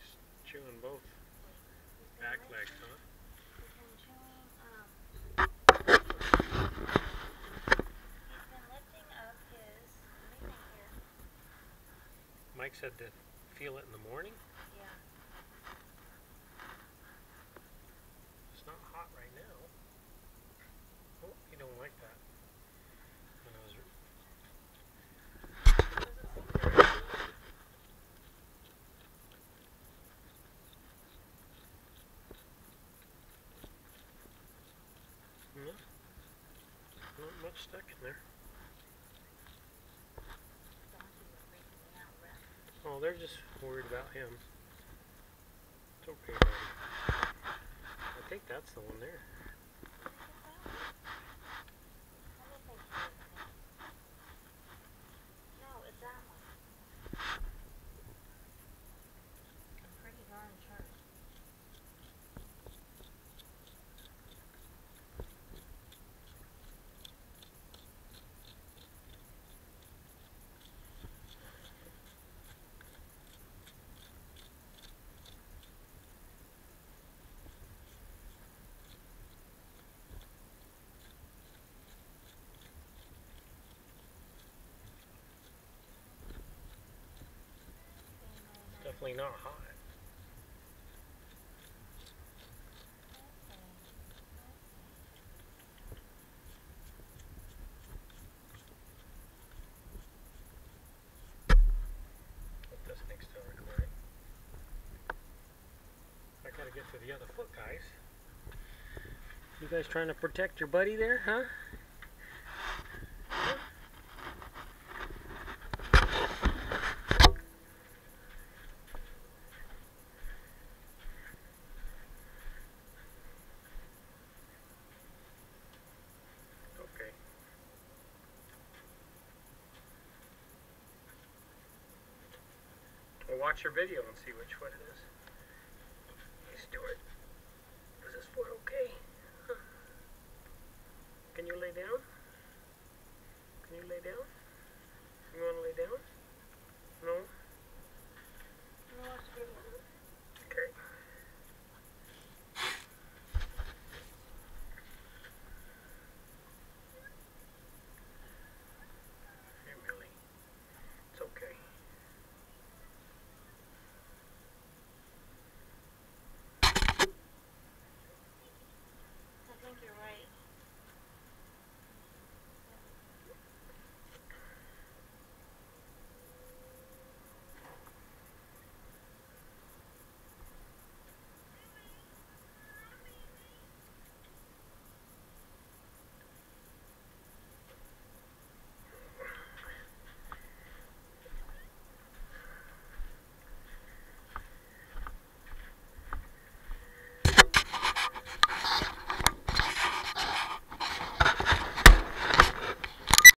He's chewing both back legs, huh? Mike said to feel it in the morning? Yeah. Not much stuck in there. Oh, they're just worried about him. It's okay, buddy. I think that's the one there. Definitely not hot. To the other foot, guys. You guys trying to protect your buddy there, huh? Okay. Well, watch your video and see which one it is. Hey, Stewart.